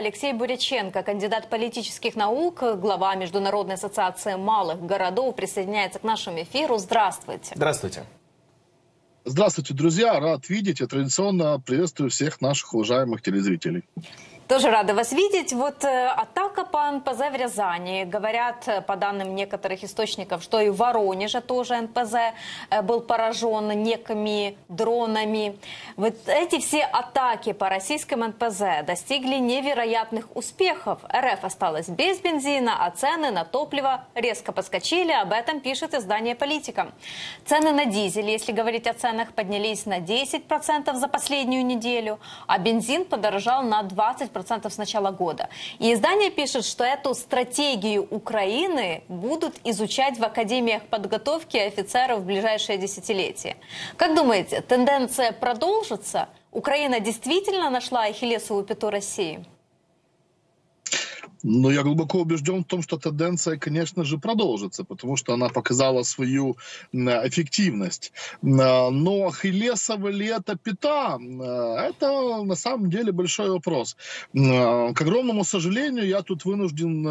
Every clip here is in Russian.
Алексей Буряченко, кандидат политических наук, глава Международной ассоциации малых городов, присоединяется к нашему эфиру. Здравствуйте. Здравствуйте. Здравствуйте, друзья. Рад видеть и традиционно приветствую всех наших уважаемых телезрителей. Тоже рада вас видеть. Вот э, атака по НПЗ в Рязани. Говорят, э, по данным некоторых источников, что и в Воронеже тоже НПЗ э, был поражен некими дронами. Вот эти все атаки по российским НПЗ достигли невероятных успехов. РФ осталась без бензина, а цены на топливо резко подскочили. Об этом пишет издание «Политика». Цены на дизель, если говорить о ценах, поднялись на 10% за последнюю неделю, а бензин подорожал на 20% 10% с начала года. И издание пишет, что эту стратегию Украины будут изучать в академиях подготовки офицеров в ближайшее десятилетие. Как думаете, тенденция продолжится? Украина действительно нашла ахиллесовую пяту России? Но я глубоко убежден в том, что тенденция, конечно же, продолжится, потому что она показала свою эффективность. Но Ахиллесова ли это пята? Это на самом деле большой вопрос. К огромному сожалению, я тут вынужден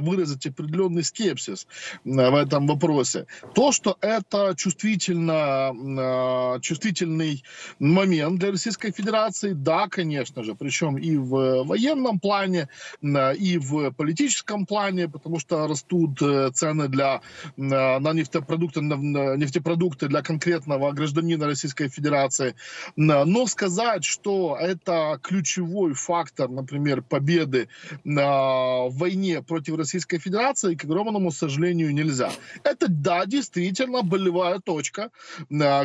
выразить определенный скепсис в этом вопросе. То, что это чувствительно, чувствительный момент для Российской Федерации, да, конечно же, причем и в военном плане, и в политическом плане, потому что растут э, цены для, э, на нефтепродукты, на нефтепродукты для конкретного гражданина Российской Федерации. Но сказать, что это ключевой фактор, например, победы в войне против Российской Федерации, к огромному сожалению, нельзя. Это, да, действительно болевая точка,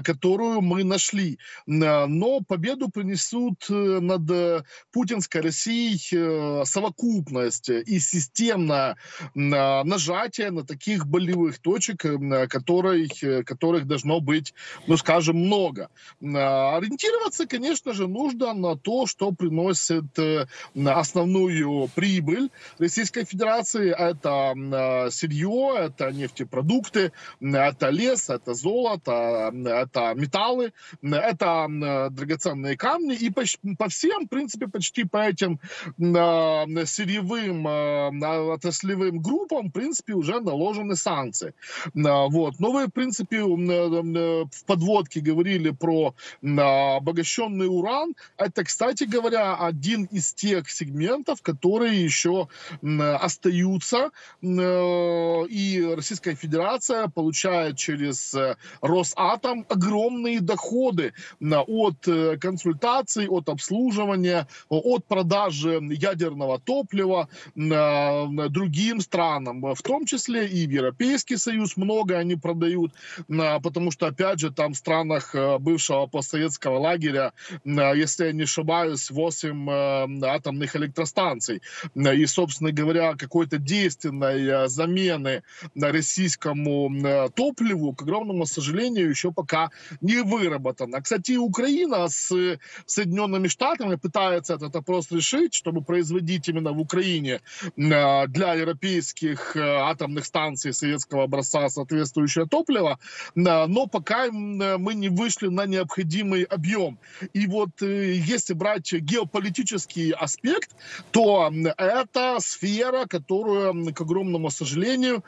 которую мы нашли. Но победу принесут э, над путинской Россией совокупно совокупность и системное нажатие на таких болевых точек, которых, которых должно быть, ну, скажем, много. Ориентироваться, конечно же, нужно на то, что приносит э, основную прибыль Российской Федерации. Это сырье, это нефтепродукты, это лес, это золото, это металлы, это драгоценные камни. И по, по всем, в принципе, почти по этим сырьевым отраслевым, э, отраслевым группам, в принципе, уже наложены санкции. Э, вот. Но вы, в принципе, э, в подводке говорили про обогащенный уран. Это, кстати говоря, один из тех сегментов, которые еще остаются. И Российская Федерация получает через Росатом огромные доходы от консультаций, от обслуживания, от продажи ядерного топлива, другим странам, в том числе и в Европейский Союз много они продают, потому что, опять же, там в странах э, бывшего постсоветского лагеря, если я не ошибаюсь, 8 э, атомных электростанций. И, собственно говоря, какой-то действенной э, замены российскому топливу, к огромному сожалению, еще пока не выработано. Кстати, Украина с Соединенными Штатами пытается этот вопрос решить, чтобы производить именно в Украине Украине э, для европейских э, атомных станций советского образца соответствующее топливо, э, но пока мы не вышли на необходимый объем. И вот если брать геополитический аспект, то это сфера, которую, к огромному сожалению,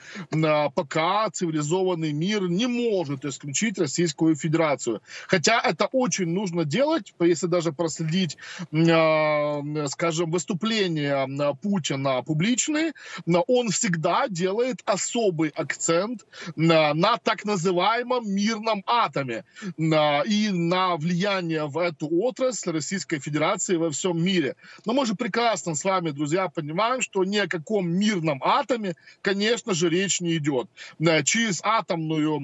пока цивилизованный мир не может исключить Российскую Федерацию. Хотя это очень нужно делать, если даже проследить, скажем, выступление Путина Путина публичные, он всегда делает особый акцент на, на так называемом мирном атоме на, и на влияние в эту отрасль Российской Федерации во всем мире. Но мы же прекрасно с вами, друзья, понимаем, что ни о каком мирном атоме, конечно же, речь не идет. Через атомную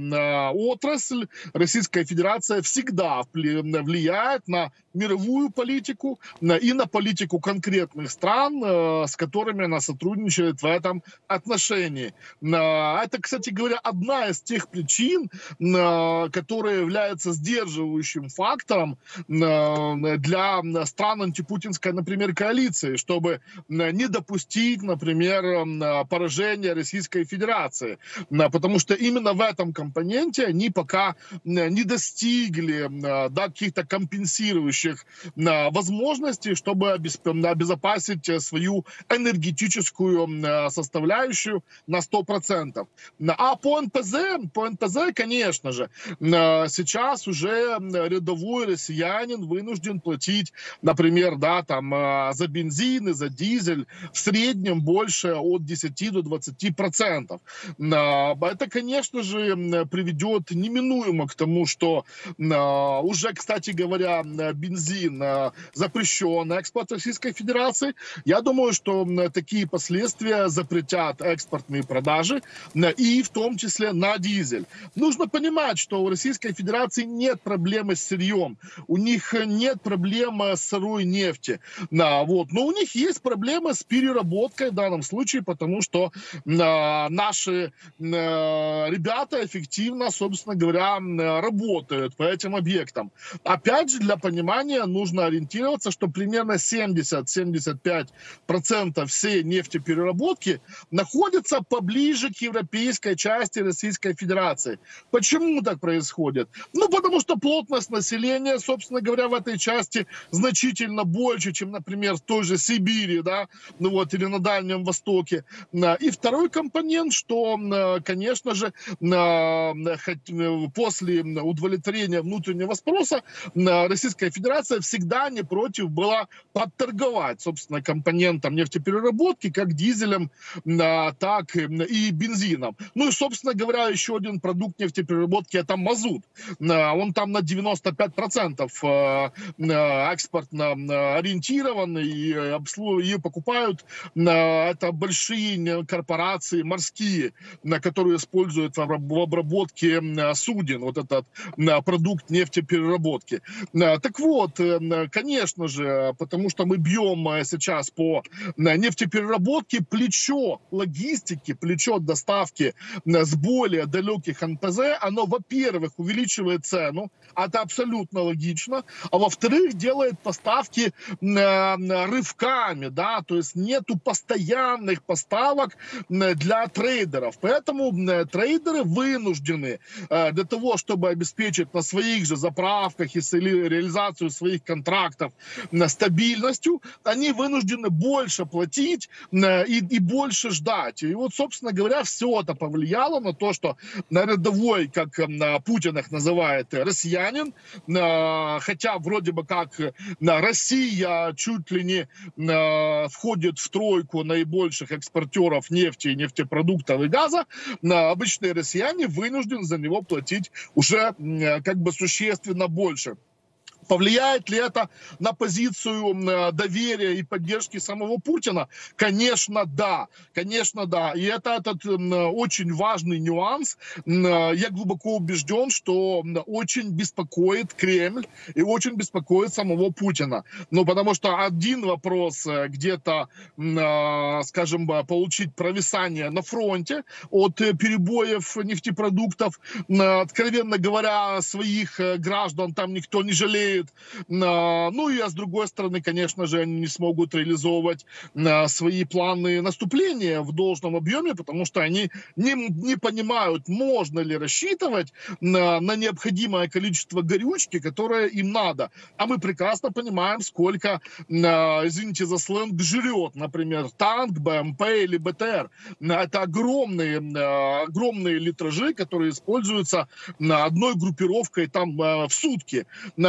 отрасль Российская Федерация всегда влияет на мировую политику и на политику конкретных стран, э, с которыми она сотрудничает в этом отношении. Это, кстати говоря, одна из тех причин, которая является сдерживающим фактором для стран антипутинской, например, коалиции, чтобы не допустить, например, поражения Российской Федерации. Потому что именно в этом компоненте они пока не достигли да, каких-то компенсирующих соответствующих возможностей, чтобы обезопасить свою энергетическую составляющую на 100%. А по НПЗ, по НПЗ, конечно же, сейчас уже рядовой россиянин вынужден платить, например, да, там за бензин и за дизель в среднем больше от 10 до 20 процентов. Это, конечно же, приведет неминуемо к тому, что уже, кстати говоря, бензин запрещен экспорт Российской Федерации. Я думаю, что такие последствия запретят экспортные продажи и в том числе на дизель. Нужно понимать, что у Российской Федерации нет проблемы с сырьем, у них нет проблемы с сырой нефти. Вот. Но у них есть проблема с переработкой в данном случае, потому что наши ребята эффективно, собственно говоря, работают по этим объектам. Опять же, для понимания нужно ориентироваться, что примерно 70-75% всей нефтепереработки находится поближе к европейской части Российской Федерации. Почему так происходит? Ну, потому что плотность населения, собственно говоря, в этой части значительно больше, чем, например, в той же Сибири, да, ну вот, или на Дальнем Востоке. И второй компонент, что, конечно же, после удовлетворения внутреннего спроса Российская Федерация всегда не против была подторговать, собственно, компонентом нефтепереработки, как дизелем, так и бензином. Ну и, собственно говоря, еще один продукт нефтепереработки – это мазут. Он там на 95% экспортно ориентирован, и, и покупают это большие корпорации морские, которые используют в обработке суден вот этот продукт нефтепереработки. Так вот, конечно же, потому что мы бьем сейчас по нефтепереработке, плечо логистики, плечо доставки с более далеких НПЗ, оно, во-первых, увеличивает цену, это абсолютно логично, а во-вторых, делает поставки рывками, да, то есть нету постоянных поставок для трейдеров. Поэтому трейдеры вынуждены э, для того, чтобы обеспечить на своих же заправках и реализацию своих контрактов стабильностью, они вынуждены больше платить и, и больше ждать. И вот, собственно говоря, все это повлияло на то, что на рядовой, как Путин их называет, россиянин, хотя вроде бы как Россия чуть ли не входит в тройку наибольших экспортеров нефти, нефтепродуктов и газа, обычные россияне вынуждены за него платить уже как бы существенно больше. Повлияет ли это на позицию доверия и поддержки самого Путина? Конечно, да. Конечно, да. И это этот очень важный нюанс. Я глубоко убежден, что очень беспокоит Кремль и очень беспокоит самого Путина. Ну, потому что один вопрос э, где-то, скажем, получить провисание на фронте от э, перебоев нефтепродуктов. Откровенно говоря, своих э, граждан там никто не жалеет делает. Ну и а с другой стороны, конечно же, они не смогут реализовывать свои планы наступления в должном объеме, потому что они не, не понимают, можно ли рассчитывать на, на необходимое количество горючки, которое им надо. А мы прекрасно понимаем, сколько, извините за сленг, жрет, например, танк, БМП или БТР. Это огромные, огромные литражи, которые используются одной группировкой там в сутки.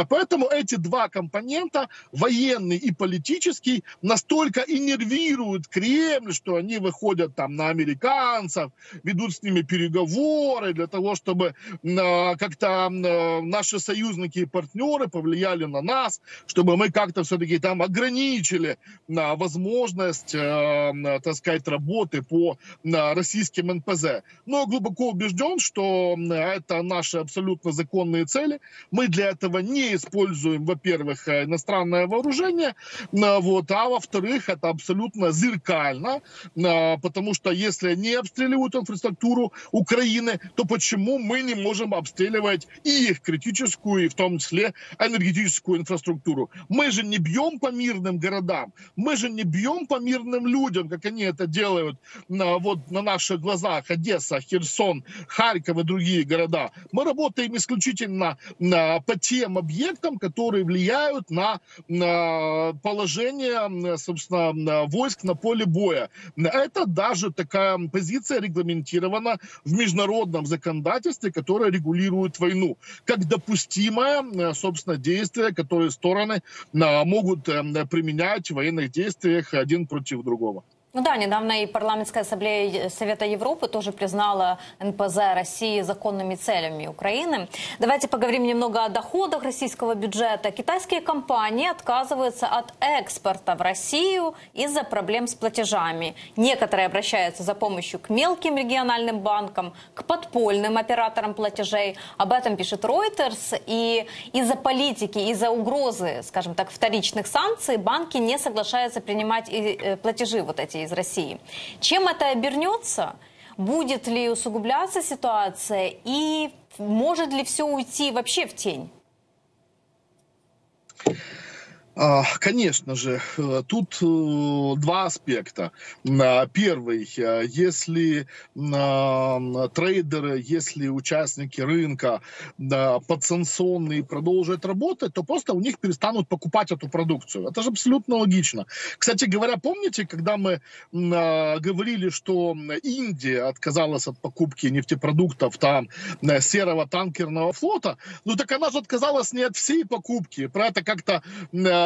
Поэтому Поэтому эти два компонента, военный и политический, настолько иннервируют Кремль, что они выходят там на американцев, ведут с ними переговоры для того, чтобы э, как-то э, наши союзники и партнеры повлияли на нас, чтобы мы как-то все-таки там ограничили э, возможность, э, так сказать, работы по э, российским НПЗ. Но глубоко убежден, что это наши абсолютно законные цели. Мы для этого не используем используем, во-первых, э, иностранное вооружение, э, вот, а во-вторых, это абсолютно зеркально, э, потому что если они обстреливают инфраструктуру Украины, то почему мы не можем обстреливать и их критическую, и в том числе энергетическую инфраструктуру? Мы же не бьем по мирным городам, мы же не бьем по мирным людям, как они это делают вот на наших глазах, Одесса, Херсон, Харьков и другие города. Мы работаем исключительно по тем объектам, которые влияют на, на положение, собственно, войск на поле боя. Это даже такая позиция регламентирована в международном законодательстве, которое регулирует войну, как допустимое, собственно, действие, которое стороны могут применять в военных действиях один против другого. Ну да, недавно и парламентская ассамблея Совета Европы тоже признала НПЗ России законными целями Украины. Давайте поговорим немного о доходах российского бюджета. Китайские компании отказываются от экспорта в Россию из-за проблем с платежами. Некоторые обращаются за помощью к мелким региональным банкам, к подпольным операторам платежей. Об этом пишет Reuters. И из-за политики, из-за угрозы, скажем так, вторичных санкций банки не соглашаются принимать э, платежи вот эти из России. Чем это обернется? Будет ли усугубляться ситуация и может ли все уйти вообще в тень? А, конечно же, э, тут э, два аспекта. А, первый, э, если трейдеры, если участники рынка подсанкционные продолжат работать, то просто у них перестанут покупать эту продукцию. Это же абсолютно логично. Кстати говоря, помните, когда мы говорили, что Индия отказалась от покупки нефтепродуктов там серого танкерного флота, ну так она же отказалась не от всей покупки. Про это как-то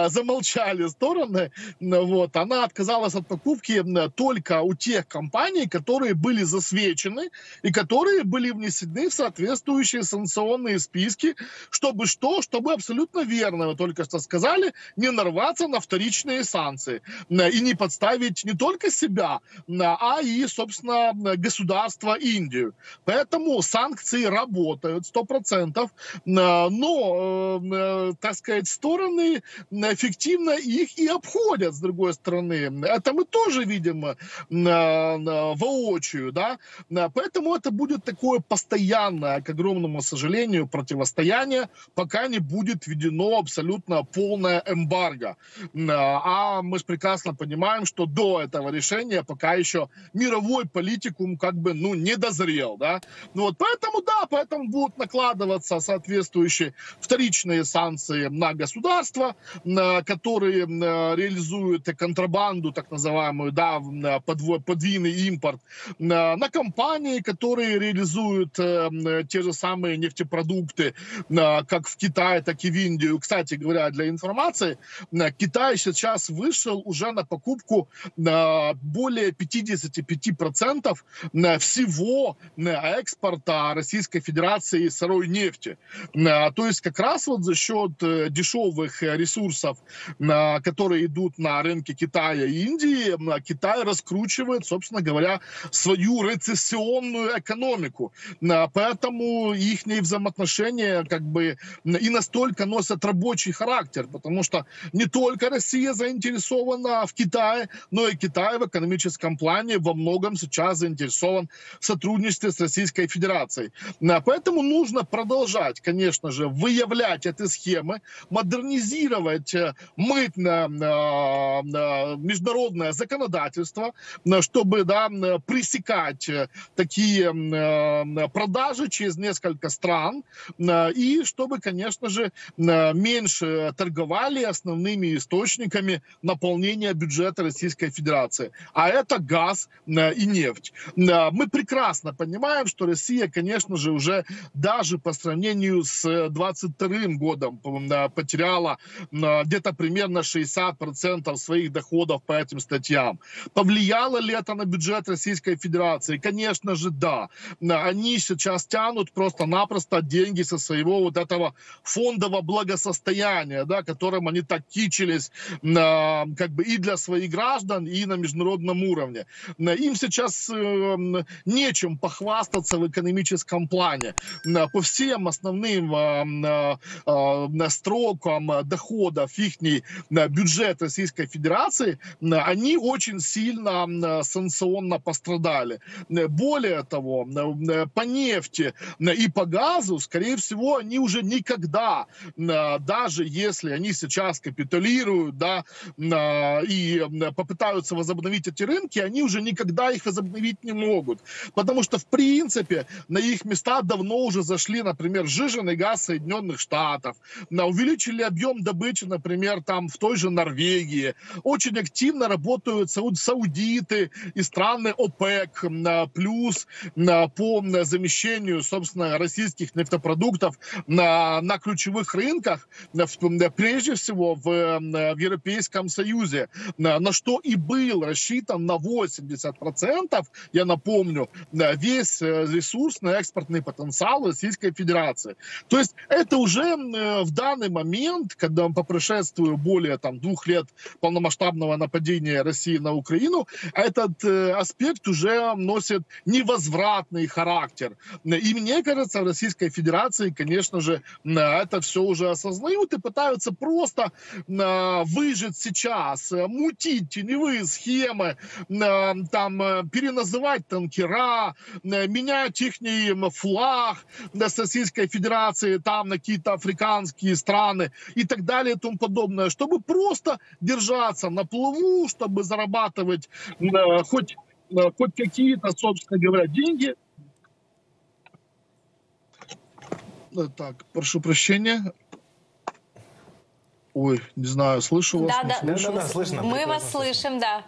замолчали стороны. Вот. Она отказалась от покупки только у тех компаний, которые были засвечены и которые были внесены в соответствующие санкционные списки, чтобы что? Чтобы абсолютно верно, вы только что сказали, не нарваться на вторичные санкции и не подставить не только себя, а и, собственно, государство Индию. Поэтому санкции работают 100%, но, э, э, так сказать, стороны эффективно их и обходят, с другой стороны. Это мы тоже видим э, воочию, да. Поэтому это будет такое постоянное, к огромному сожалению, противостояние, пока не будет введено абсолютно полное эмбарго. А мы же прекрасно понимаем, что до этого решения пока еще мировой политикум как бы, ну, не дозрел, да. Вот, поэтому, да, поэтому будут накладываться соответствующие вторичные санкции на государство, которые реализуют контрабанду, так называемую, да, подвойный импорт, на компании, которые реализуют э, те же самые нефтепродукты, как в Китае, так и в Индию. Кстати говоря, для информации, Китай сейчас вышел уже на покупку более 55% всего экспорта Российской Федерации сырой нефти. То есть как раз вот за счет э, дешевых ресурсов которые идут на рынки Китая и Индии, Китай раскручивает, собственно говоря, свою рецессионную экономику. Поэтому их взаимоотношения как бы и настолько носят рабочий характер, потому что не только Россия заинтересована в Китае, но и Китай в экономическом плане во многом сейчас заинтересован в сотрудничестве с Российской Федерацией. Поэтому нужно продолжать, конечно же, выявлять эти схемы, модернизировать э, мытное международное законодательство, чтобы да, пресекать такие продажи через несколько стран, и чтобы, конечно же, меньше торговали основными источниками наполнения бюджета Российской Федерации. А это газ и нефть. Мы прекрасно понимаем, что Россия, конечно же, уже даже по сравнению с 22 годом потеряла где-то примерно 60% своих доходов по этим статьям. Повлияло ли это на бюджет Российской Федерации? Конечно же, да. Они сейчас тянут просто-напросто деньги со своего вот этого фондового благосостояния, да, которым они так кичились как бы и для своих граждан, и на международном уровне. Им сейчас э, нечем похвастаться в экономическом плане. По всем основным э, э, строкам доходов их бюджет Российской Федерации, они очень сильно санкционно пострадали. Более того, по нефти и по газу, скорее всего, они уже никогда, даже если они сейчас капитулируют, да, и попытаются возобновить эти рынки, они уже никогда их возобновить не могут. Потому что, в принципе, на их места давно уже зашли, например, жиженый газ Соединенных Штатов, увеличили объем добычи, например, там в той же Норвегии. Очень активно работают саудиты и страны ОПЕК, плюс по замещению, собственно, российских нефтепродуктов на, на ключевых рынках, прежде всего в, в Европейском Союзе, на что и был рассчитан на 80%, я напомню, весь э, ресурсный экспортный потенциал Российской Федерации. То есть это уже в данный момент, когда по прошествию более там, двух лет полномасштабного нападения России на Украину, этот э, аспект уже носит невозвратный характер. И мне кажется, в Российской Федерации, конечно же, это все уже осознают и пытаются просто выжить сейчас, мутить теневые схемы, там переназывать танкера, менять их флаг с Российской Федерации там на какие-то африканские страны и так далее и тому подобное, чтобы просто держаться на плаву, чтобы зарабатывать хоть, хоть какие-то, собственно говоря, деньги. Э, так, прошу прощения. Ой, не знаю, слышу вас. Да, да, да, да, слышно. Мы вас слышим, да.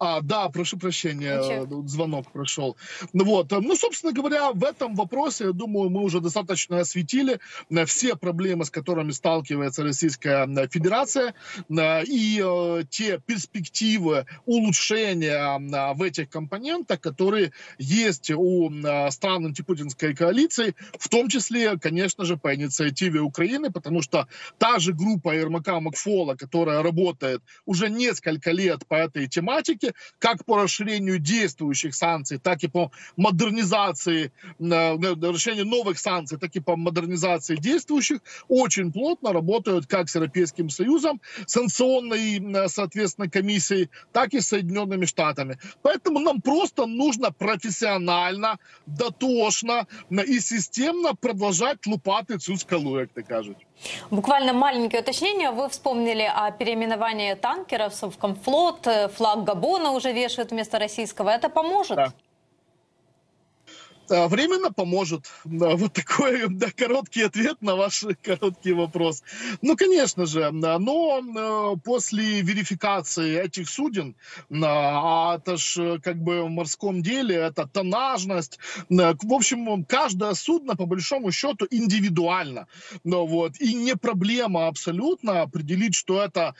А, да, прошу прощения, Ничего. звонок прошел. Ну вот, ну, собственно говоря, в этом вопросе, я думаю, мы уже достаточно осветили э, все проблемы, с которыми сталкивается Российская э, Федерация, э, и те перспективы улучшения в этих компонентах, которые есть у стран антипутинской коалиции, в том числе, конечно же, по инициативе Украины, потому что та же группа Ермака Макфола, которая работает уже несколько лет по этой тематике, Америки, как по расширению действующих санкций, так и по модернизации, расширению новых санкций, так и по модернизации действующих, очень плотно работают как с Европейским Союзом, санкционной, соответственно, комиссией, так и с Соединенными Штатами. Поэтому нам просто нужно профессионально, дотошно и системно продолжать лупати цю скалу, як ти кажуть. Буквально маленькое уточнение. Вы вспомнили о переименовании танкеров в Комфлот, э, флаг Габона уже вешают вместо российского. Это поможет? Да. А, временно поможет. Вот такой да, короткий ответ на ваш короткий вопрос. Ну, конечно же, но э, после верификации этих суден, а это ж как бы в морском деле, это тонажность, в общем, каждое судно, по большому счету, индивидуально. Ну, вот, и не проблема абсолютно определить, что это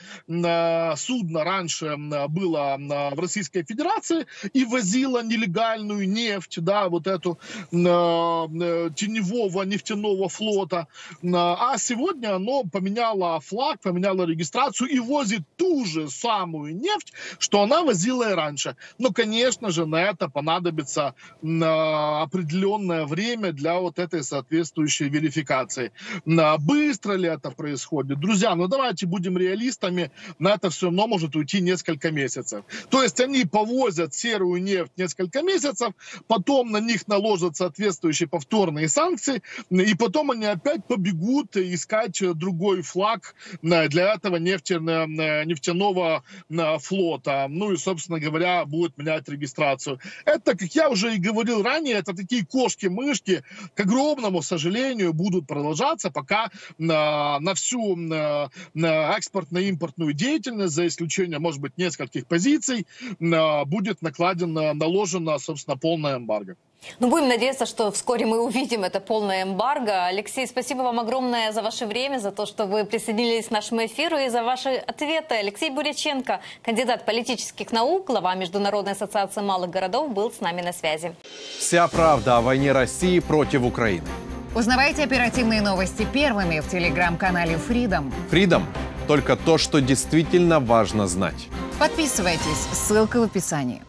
судно раньше было в Российской Федерации и возило нелегальную нефть, да, вот эту Э, теневого нефтяного флота. А сегодня оно поменяло флаг, поменяло регистрацию и возит ту же самую нефть, что она возила и раньше. Но, конечно же, на это понадобится определенное время для вот этой соответствующей верификации. Быстро ли это происходит? Друзья, ну давайте будем реалистами, на это все равно может уйти несколько месяцев. То есть они повозят серую нефть несколько месяцев, потом на них наложат соответствующие повторные санкции, и потом они опять побегут искать другой флаг для этого нефтяного флота. Ну и, собственно говоря, будут менять регистрацию. Это, как я уже и говорил ранее, это такие кошки-мышки, к огромному сожалению, будут продолжаться, пока на, всю экспортно-импортную деятельность, за исключением, может быть, нескольких позиций, будет накладено, наложено, собственно, полное эмбарго. Ну, будем надеяться, что вскоре мы увидим это полное эмбарго. Алексей, спасибо вам огромное за ваше время, за то, что вы присоединились к нашему эфиру и за ваши ответы. Алексей Буряченко, кандидат политических наук, глава Международной ассоциации малых городов, был с нами на связи. Вся правда о войне России против Украины. Узнавайте оперативные новости первыми в телеграм-канале Freedom. Freedom – только то, что действительно важно знать. Подписывайтесь, ссылка в описании.